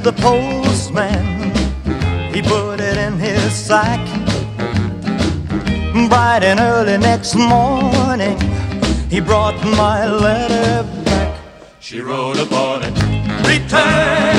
the postman. He put it in his sack. Bright and early next morning, he brought my letter back. She wrote upon it. Return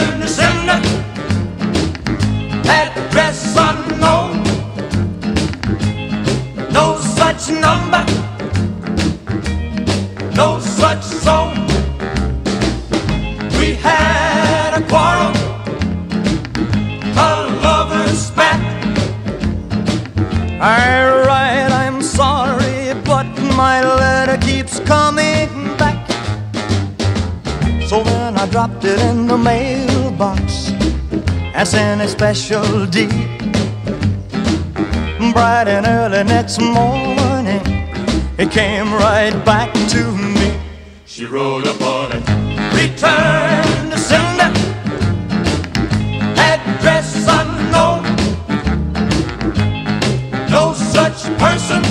dropped it in the mailbox as in a special deed. Bright and early next morning, it came right back to me. She wrote upon it. Return to sender, address unknown. No such person,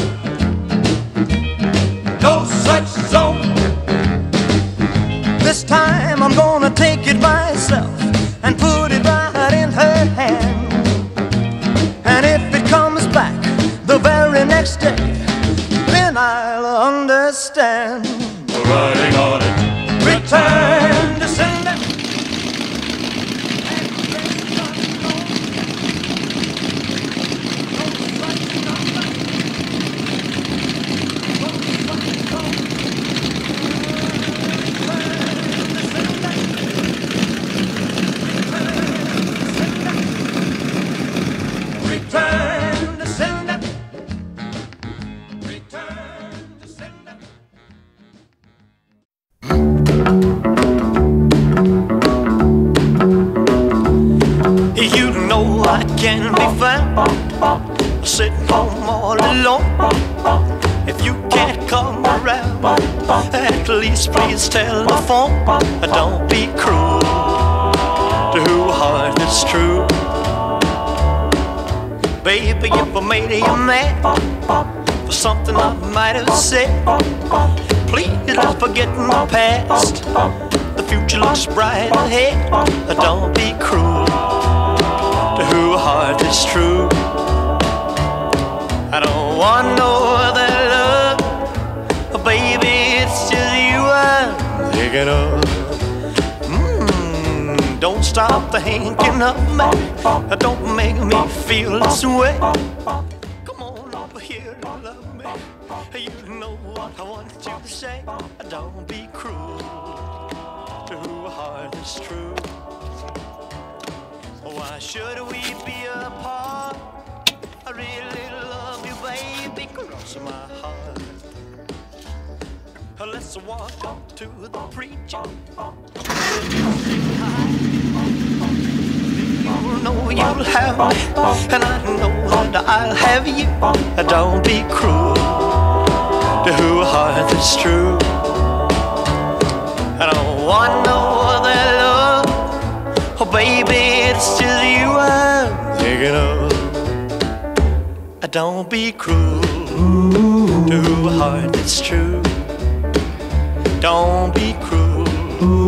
and put it right in her hand. And if it comes back the very next day, then I'll understand. I can be found sitting home all alone. If you can't come around, at least please telephone. Don't be cruel to who heart is true. Baby, if I made you mad for something I might have said, please let's forget my past. The future looks bright ahead. Don't is true. I don't want no other love, baby. It's just you I'm thinking of. Mm, don't stop thinking of me. Don't make me feel this way. Come on over here and love me. You know what I want you to say. Don't be cruel to who heart is true. Why should we be my heart. Let's walk up to the preacher. You know you'll have me, and I know that I'll have you. Don't be cruel to who heart is true. I don't want no other love. Oh, baby, it's just you I'm thinking of. Don't be cruel to a heart that's true. Don't be cruel